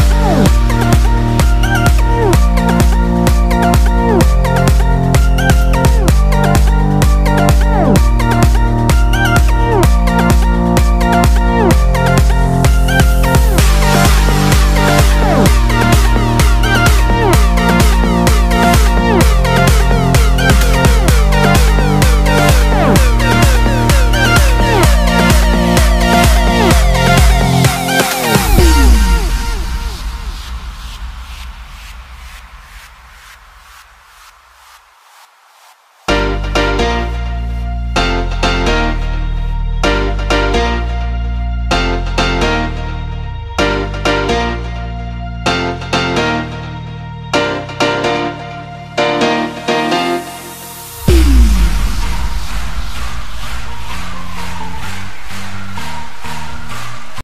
Oh.